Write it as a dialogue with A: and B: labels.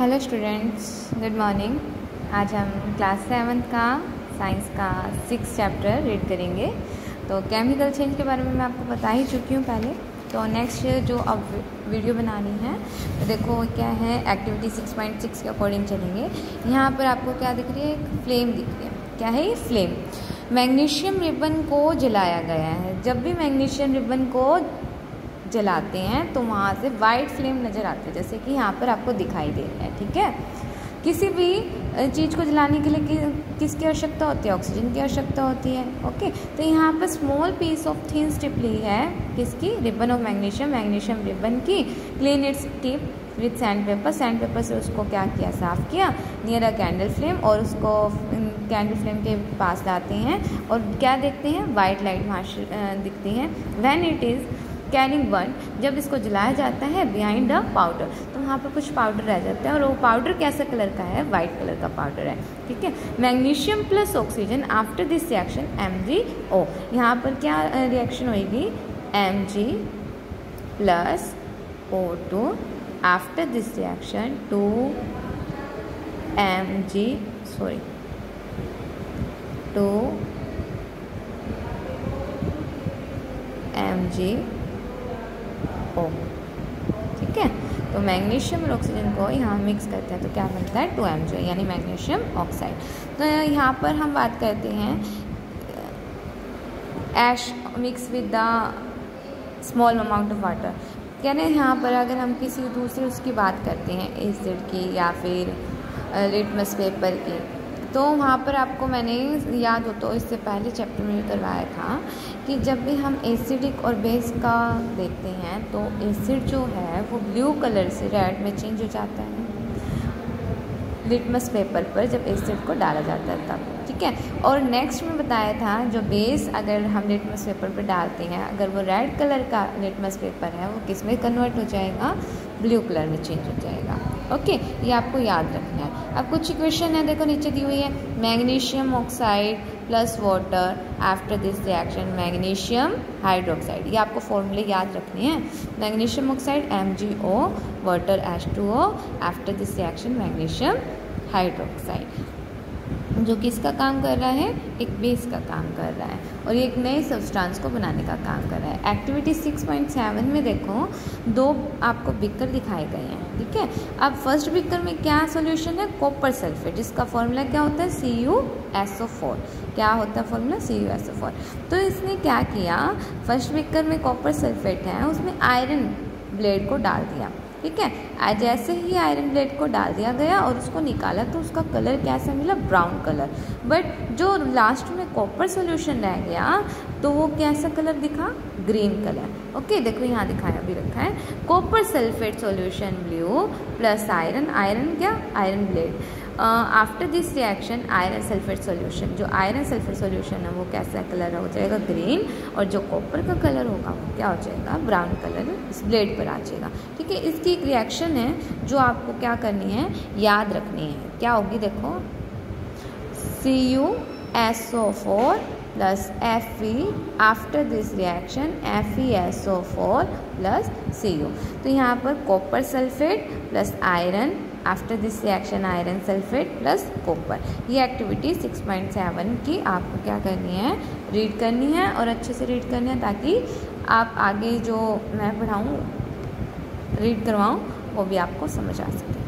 A: Hello students good morning आज हम class seventh का साइंस का सिक्स चैप्टर रीड करेंगे। तो केमिकल चेंज के बारे में मैं आपको बता ही चुकी हूँ पहले। तो नेक्स्ट जो अब वीडियो बनानी है तो देखो क्या है एक्टिविटी सिक्स पॉइंट सिक्स के अकॉर्डिंग चलेंगे। यहाँ पर आपको क्या दिख रही है? एक फ्लेम दिख रही है। क्या है ये फ्लेम मैग्नीशियम रिबन को जलाया गया है। जब भी मैग्नीशियम रिबन को जलाते हैं तो वहाँ से वाइट फ्लेम नज़र आती है जैसे कि यहाँ पर आपको दिखाई दे रहा है ठीक है? किसी भी चीज़ को जलाने के लिए कि, किसकी आवश्यकता होती है? ऑक्सीजन की आवश्यकता होती है ओके तो यहाँ पर small piece of thin strip ली है किसकी? Ribbon of magnesium magnesium ribbon की clean its tip with sand paper sand paper से उसको क्या किया साफ़ किया नियर अ कैंडल फ्लेम और उसको कैंडल फ्लेम के पास लाते हैं और क्या देखते हैं? वाइट लाइट वहाँ दिखती है। When it is canning one जब इसको जलाया जाता है बिहाइंड अ पाउडर तो वहाँ पर कुछ पाउडर रह जाता है और वो पाउडर कैसे कलर का है? वाइट कलर का पाउडर है, ठीक है? Magnesium plus oxygen after this reaction M G O यहाँ पर क्या रिएक्शन होएगी? M G plus O two after this reaction two M G sorry two M G O ठीक है? तो मैग्नीशियम और ऑक्सीजन को यहाँ मिक्स करते हैं तो क्या बनता है? टू एम जी यानी मैग्नीशियम ऑक्साइड तो यहाँ पर हम बात करते हैं ash mix with the small amount of water हैं यहाँ पर अगर हम किसी दूसरे उसकी बात करते हैं एसिड की या फिर लिटमस पेपर की तो वहाँ पर आपको मैंने याद हो तो इससे पहले चैप्टर में करवाया था कि जब भी हम एसिडिक और बेस का देखते हैं तो एसिड जो है, वो ब्लू कलर से रेड में चेंज हो जाता है। लिटमस पेपर पर जब एसिड को डाला जाता है तब ठीक है? और नेक्स्ट में बताया था, जो बेस अगर हम लिटमस पेपर पर डालते हैं, अगर वो रेड कलर का लिटमस पेपर है, वो किसमें कन्वर्ट हो जाएगा? ब्लू कलर में चेंज हो जाएगा। ओके ये आपको याद रखना है। अब कुछ इक्वेशन है, देखो नीचे दी हुई है। Magnesium oxide plus water after this reaction magnesium hydroxide ये आपको फॉर्मूले याद रखने हैं। Magnesium oxide M G O water H two O after this reaction magnesium hydroxide जो किसका काम कर रहा है, एक बेस का काम कर रहा है और ये एक नए सब्सटेंस को बनाने का काम कर रहा है। एक्टिविटी 6.7 में देखो, दो आपको बिकर दिखाए गए हैं, ठीक है? अब फ़र्स्ट बिकर में क्या सॉल्यूशन है? कॉपर सल्फेट जिसका फॉर्मूला क्या होता है? C U S O four क्या होता है formula C U S O four तो इसने क्या किया? फ़र्स्ट बिकर में कॉपर सल्फेट है, उसमें आयरन ब्लेड को डाल दिया। ठीक है? जैसे ही आयरन ब्लेड को डाल दिया गया और उसको निकाला तो उसका कलर कैसा मिला? ब्राउन कलर बट जो लास्ट में कॉपर सोल्यूशन रह गया तो वो कैसा कलर दिखा? ग्रीन कलर ओके देखो यहाँ दिखाया, अभी रखा है। Copper sulphate solution blue plus iron iron क्या? Iron blade after this reaction iron sulphate solution जो आयरन सल्फेट सॉल्यूशन है, वो कैसा कलर हो जाएगा? ग्रीन और जो कॉपर का कलर होगा, वो क्या हो जाएगा? ब्राउन कलर इस ब्लेड पर आ जाएगा. ठीक है, इसकी एक रिएक्शन है जो आपको क्या करनी है? याद रखनी है. क्या होगी देखो? C U S O four plus F E after this reaction F E S O four plus C U तो यहाँ पर copper sulphate plus iron after this reaction iron sulphate plus copper ये एक्टिविटी 6.7 की आपको क्या करनी है? Read करनी है और अच्छे से रीड करनी है ताकि आप आगे जो मैं पढ़ाऊँ रीड करवाऊँ, वो भी आपको समझ आ सके।